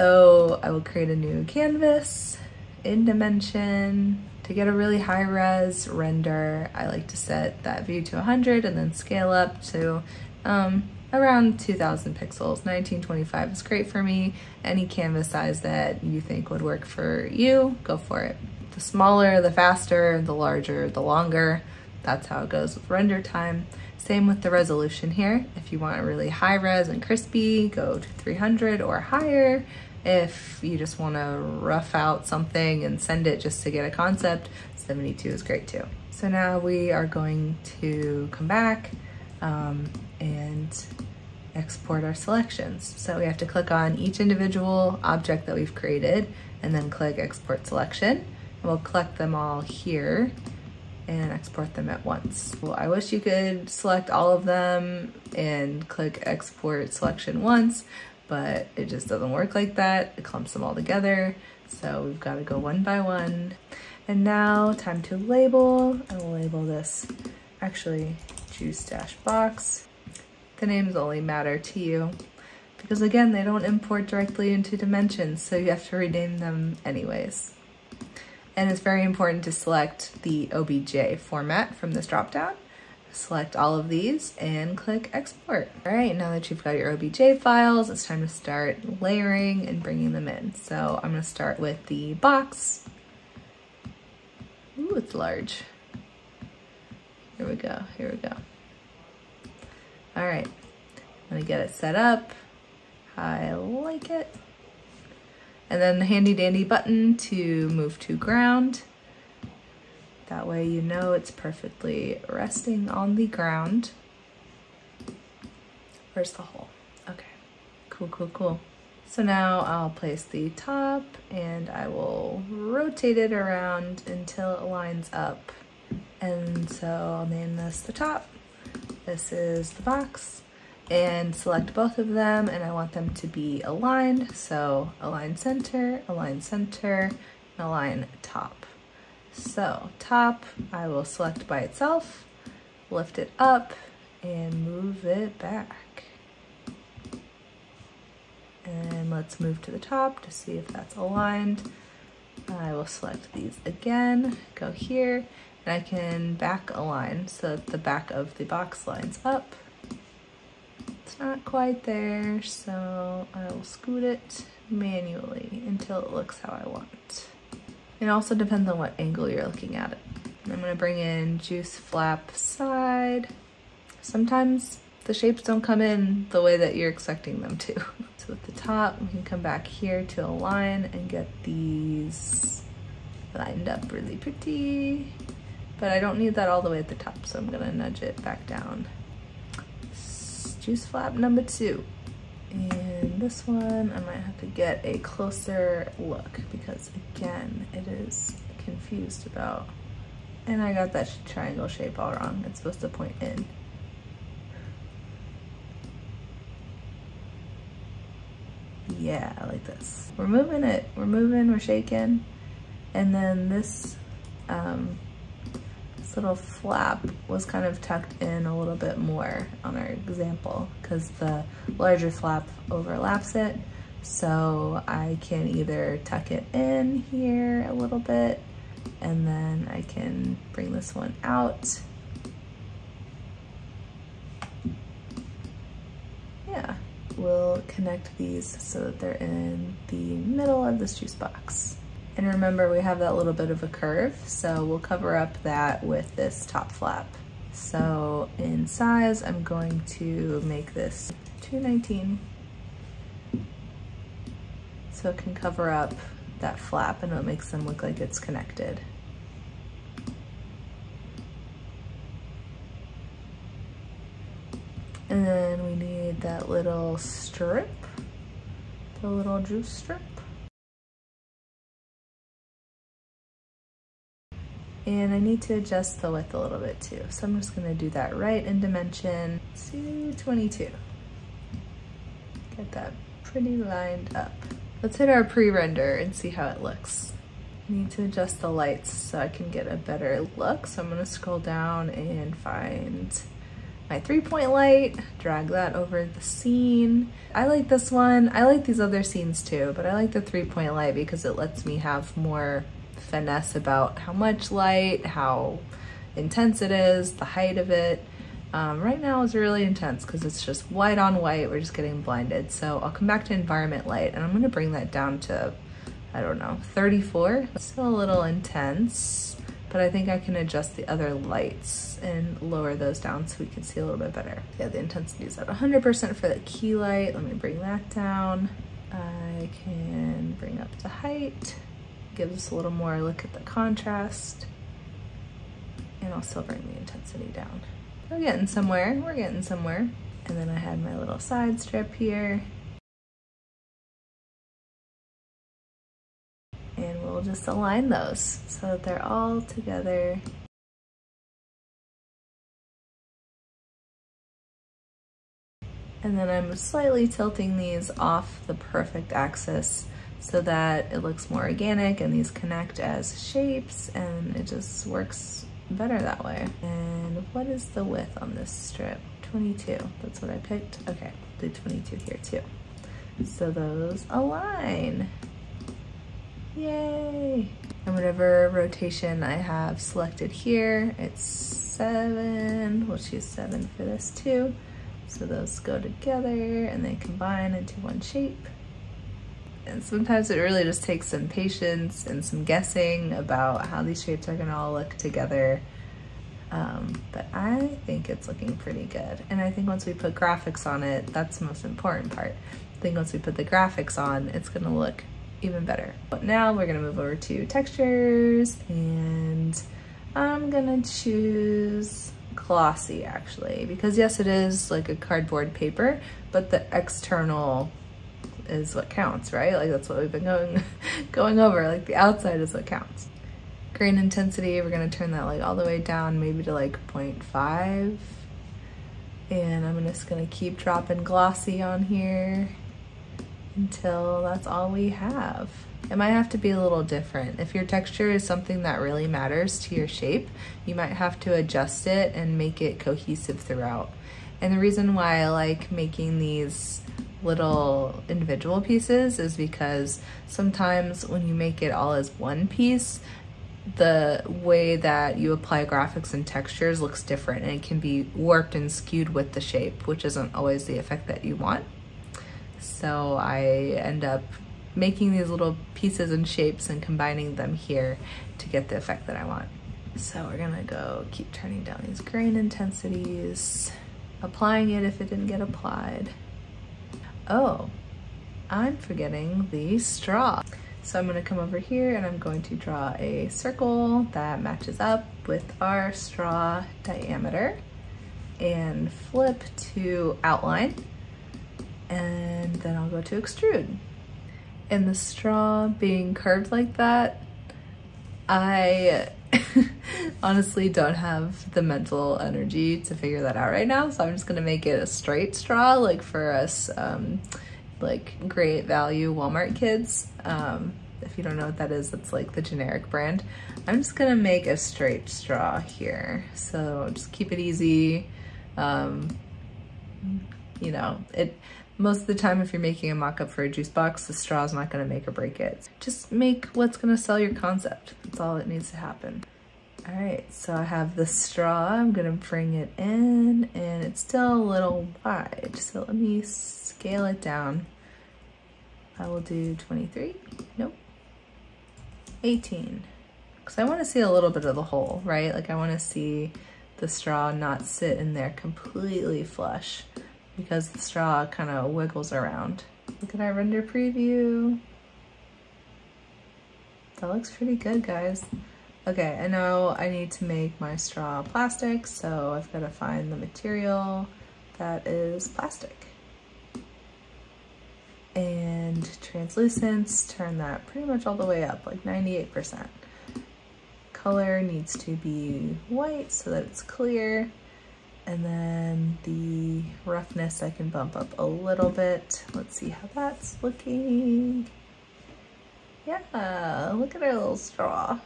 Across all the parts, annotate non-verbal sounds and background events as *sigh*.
So I will create a new canvas in dimension. To get a really high res render, I like to set that view to 100 and then scale up to um, around 2000 pixels. 1925 is great for me. Any canvas size that you think would work for you, go for it. The smaller, the faster, the larger, the longer. That's how it goes with render time. Same with the resolution here. If you want a really high res and crispy, go to 300 or higher. If you just want to rough out something and send it just to get a concept, 72 is great too. So now we are going to come back um, and export our selections. So we have to click on each individual object that we've created and then click export selection. We'll collect them all here and export them at once. Well, I wish you could select all of them and click export selection once, but it just doesn't work like that. It clumps them all together. So we've got to go one by one. And now time to label. I will label this actually juice dash box. The names only matter to you because again, they don't import directly into Dimensions, so you have to rename them anyways. And it's very important to select the OBJ format from this dropdown. Select all of these and click export. All right, now that you've got your OBJ files, it's time to start layering and bringing them in. So I'm gonna start with the box. Ooh, it's large. Here we go, here we go. All right, I'm gonna get it set up. I like it. And then the handy dandy button to move to ground. That way you know it's perfectly resting on the ground. Where's the hole? Okay, cool, cool, cool. So now I'll place the top and I will rotate it around until it lines up. And so I'll name this the top. This is the box and select both of them and I want them to be aligned. So align center, align center, and align top. So top, I will select by itself, lift it up, and move it back. And let's move to the top to see if that's aligned. I will select these again, go here, and I can back align so that the back of the box lines up. It's not quite there, so I will scoot it manually until it looks how I want. It also depends on what angle you're looking at it. I'm gonna bring in juice flap side. Sometimes the shapes don't come in the way that you're expecting them to. *laughs* So at the top, we can come back here to align and get these lined up really pretty. But I don't need that all the way at the top, so I'm gonna nudge it back down. Juice flap number two. And this one, I might have to get a closer look because again, it is confused about, and I got that triangle shape all wrong. It's supposed to point in. Yeah, I like this. We're moving it, we're moving, we're shaking. And then this, um, this little flap was kind of tucked in a little bit more on our example because the larger flap overlaps it. So I can either tuck it in here a little bit and then I can bring this one out. Yeah, we'll connect these so that they're in the middle of this juice box. And remember we have that little bit of a curve, so we'll cover up that with this top flap. So in size, I'm going to make this 219 so it can cover up that flap and it makes them look like it's connected. And then we need that little strip, the little juice strip. And I need to adjust the width a little bit too. So I'm just gonna do that right in dimension 222. Get that pretty lined up. Let's hit our pre-render and see how it looks. I need to adjust the lights so I can get a better look. So I'm gonna scroll down and find my three point light, drag that over the scene. I like this one. I like these other scenes too, but I like the three point light because it lets me have more finesse about how much light, how intense it is, the height of it. Um, right now is really intense because it's just white on white. We're just getting blinded. So I'll come back to environment light and I'm gonna bring that down to, I don't know, 34. Still a little intense, but I think I can adjust the other lights and lower those down so we can see a little bit better. Yeah, the intensity is at 100% for the key light. Let me bring that down. I can bring up the height, gives us a little more look at the contrast, and still bring the intensity down. We're getting somewhere, we're getting somewhere. And then I had my little side strip here. And we'll just align those so that they're all together. And then I'm slightly tilting these off the perfect axis so that it looks more organic and these connect as shapes and it just works better that way. And what is the width on this strip? 22, that's what I picked. Okay, do 22 here too. So those align. Yay! And whatever rotation I have selected here, it's seven, we'll choose seven for this too. So those go together and they combine into one shape. And sometimes it really just takes some patience and some guessing about how these shapes are gonna all look together. Um, but I think it's looking pretty good. And I think once we put graphics on it, that's the most important part. I think once we put the graphics on, it's gonna look even better. But now we're gonna move over to textures and I'm gonna choose glossy actually, because yes, it is like a cardboard paper, but the external is what counts, right? Like that's what we've been going, *laughs* going over. Like the outside is what counts. Grain intensity, we're gonna turn that like all the way down, maybe to like 0.5. And I'm just gonna keep dropping glossy on here until that's all we have. It might have to be a little different. If your texture is something that really matters to your shape, you might have to adjust it and make it cohesive throughout. And the reason why I like making these little individual pieces is because sometimes when you make it all as one piece, the way that you apply graphics and textures looks different and it can be warped and skewed with the shape, which isn't always the effect that you want. So I end up making these little pieces and shapes and combining them here to get the effect that I want. So we're gonna go keep turning down these grain intensities, applying it if it didn't get applied. Oh, I'm forgetting the straw. So I'm gonna come over here and I'm going to draw a circle that matches up with our straw diameter and flip to outline. And then I'll go to extrude. And the straw being curved like that, I *laughs* honestly don't have the mental energy to figure that out right now. So I'm just gonna make it a straight straw, like for us, um, like great value Walmart kids. Um, if you don't know what that is, it's like the generic brand. I'm just gonna make a straight straw here. So just keep it easy. Um, you know, it most of the time if you're making a mock-up for a juice box, the straw is not gonna make or break it. Just make what's gonna sell your concept. That's all that needs to happen. All right, so I have the straw. I'm gonna bring it in and it's still a little wide. So let me scale it down. I will do 23, nope, 18. Because I wanna see a little bit of the hole, right? Like I wanna see the straw not sit in there completely flush because the straw kind of wiggles around. Look at our render preview. That looks pretty good, guys. Okay, I know I need to make my straw plastic, so I've got to find the material that is plastic. And translucence, turn that pretty much all the way up, like 98%. Color needs to be white so that it's clear. And then the roughness I can bump up a little bit. Let's see how that's looking. Yeah, look at our little straw.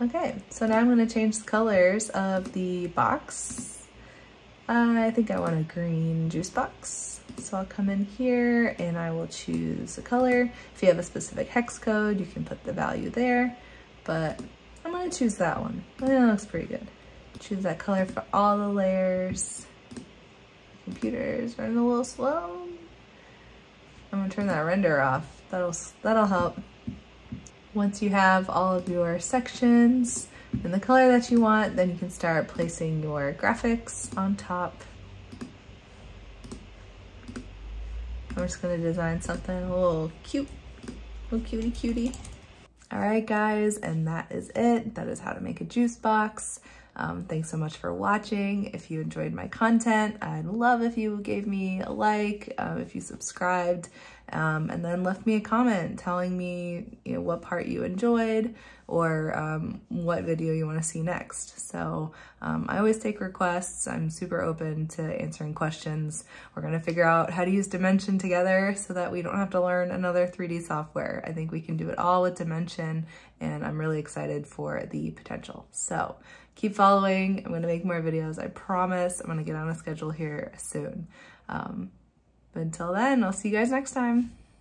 Okay, so now I'm gonna change the colors of the box I think I want a green juice box. So I'll come in here and I will choose a color. If you have a specific hex code, you can put the value there, but I'm gonna choose that one. That looks pretty good. Choose that color for all the layers. Computer's running a little slow. I'm gonna turn that render off. That'll, that'll help. Once you have all of your sections in the color that you want, then you can start placing your graphics on top. I'm just gonna design something a little cute, a little cutie cutie. All right, guys, and that is it. That is how to make a juice box. Um, thanks so much for watching. If you enjoyed my content, I'd love if you gave me a like, um, if you subscribed, um, and then left me a comment telling me you know, what part you enjoyed or um, what video you want to see next. So um, I always take requests. I'm super open to answering questions. We're going to figure out how to use Dimension together so that we don't have to learn another 3D software. I think we can do it all with Dimension and I'm really excited for the potential. So keep following. I'm to make more videos. I promise I'm to get on a schedule here soon. Um, but until then, I'll see you guys next time.